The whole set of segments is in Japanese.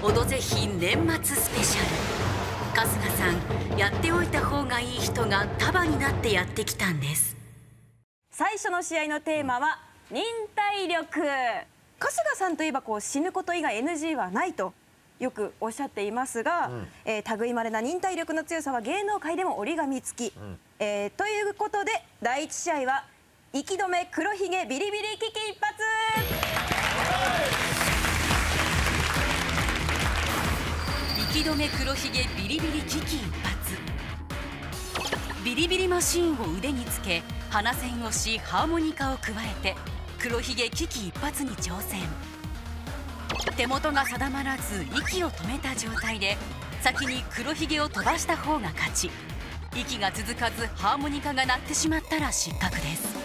「オドぜひ年末スペシャル」春日さんやっておいた方がいい人が束になってやってきたんです。最初の試合のテーマは忍耐力。春日さんといえばこう死ぬこと以外 NG はないとよくおっしゃっていますが、うん、えー、類まれな忍耐力の強さは芸能界でも折り紙付き、うん、えー、ということで第1試合は息止め黒ひげビリビリ危機一発息止め黒ひげビリビリ危機一発ビリビリマシーンを腕につけ鼻栓をしハーモニカを加えて黒ひげ危機一発に挑戦。手元が定まらず息を止めた状態で先に黒ひげを飛ばした方が勝ち。息が続かずハーモニカが鳴ってしまったら失格です。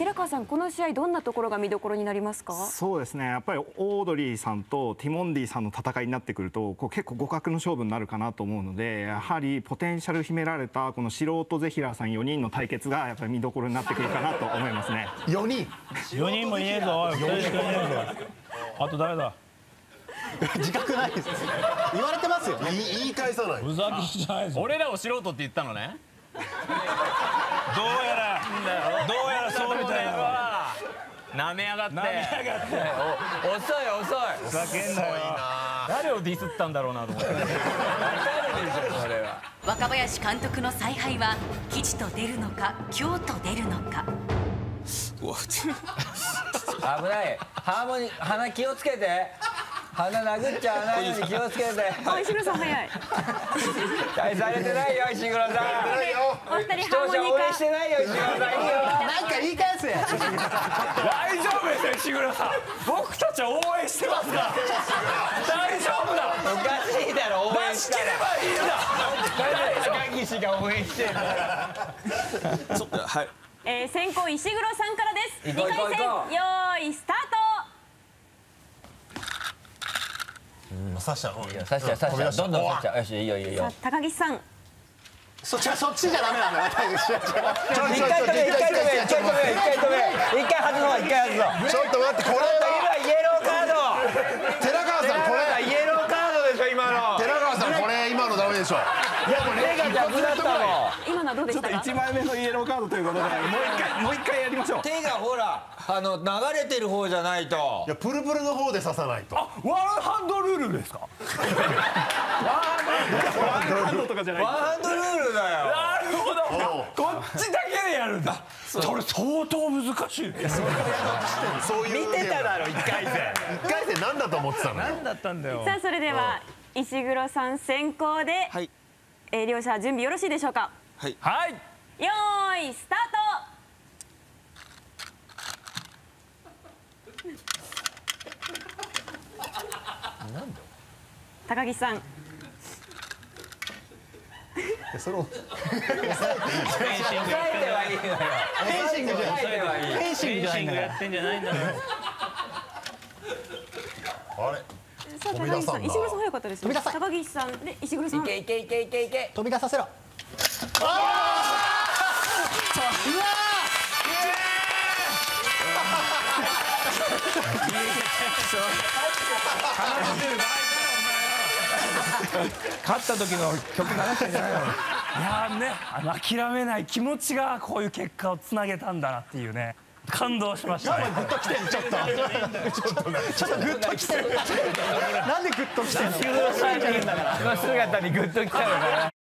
寺川さんこの試合どんなところが見どころになりますか？そうですね。やっぱりオードリーさんとティモンディさんの戦いになってくるとこう結構互角の勝負になるかなと思うのでやはりポテンシャル秘められたこの素人ゼヒラーさん4人の対決がやっぱり見どころになってくるかなと思いますね。4人？4人もいねえぞ。4人あと誰だ？自覚ないです。言われてますよね。言い返さない。ふざけじゃないぞ。俺らを素人って言ったのねどうやらどうやらそうみたいな。なめやがって。なめやがって。遅い遅い。ふざけんなよ誰をディスったんだろうなと思って。若林監督の采配は吉と出るのか京と出るのか。危ない。ハーモニ鼻気をつけて鼻殴っちゃわないように気をつけて。あ、石黒さん早い。期待されてないよ、石黒さん。お二人視聴者応援してないよ、石黒さん。なんか言い返せ。大丈夫ですよ、石黒さん。僕たちは応援してますから。大丈夫だ。おかしいだろ、応援しければいいんだ。高岸が応援してる。はい。えー、先行石黒さんからです。二回戦、用意スタート。刺しちゃう。刺しちゃう、刺しちゃう、どんどん刺しちゃう。よし、いいよ、いいよ。高岸さん。そっち、そっちじゃダメなんだよ。一回止め、一回止め、一回止め、一回止め、一回外そう、一回外そう。ちょっと待って、これは。今イエローカード。寺川さん、これ。イエローカードでしょ、今の。寺川さん、これ、今のダメでしょ。いや、もう目が逆だったも。ん。今のはどうでしたか？一枚目のイエローカードということで、もう一回、もう一回やりましょう。手がほら。あの流れてる方じゃないと。いやプルプルの方で刺さないと。あワンハンドルールですか？ワンハンドとかじゃない。ワンハンドルールだよ。なるほど。こっちだけでやるんだ。それ相当難しいそういう。見てただろ一回戦。一回戦何だと思ってたの何だったんだよ。さあそれでは石黒さん先行で、はい、えー、両者準備よろしいでしょうか？はいはいよーいスタート高木さん。それを抑えていい。抑えてはいいのよ。フェンシングじゃない。フェンシングやってんじゃないんだよ。あれ？さあ高木さん、石黒さん早かったですね。高岸さんで石黒さん。いけいけいけいけいけ。飛び出させろ。ああ。うわ。勝った時の曲流したんじゃないの？いやねあの諦めない気持ちがこういう結果をつなげたんだなっていうね感動しましたね。グッときてるちょっと。ちょっとちょっとグッときてる。なんでグッときてるの？姿にグッときたのかな。